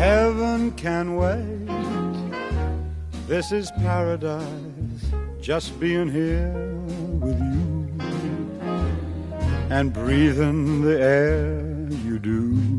Heaven can wait. This is paradise, just being here with you and breathing the air you do.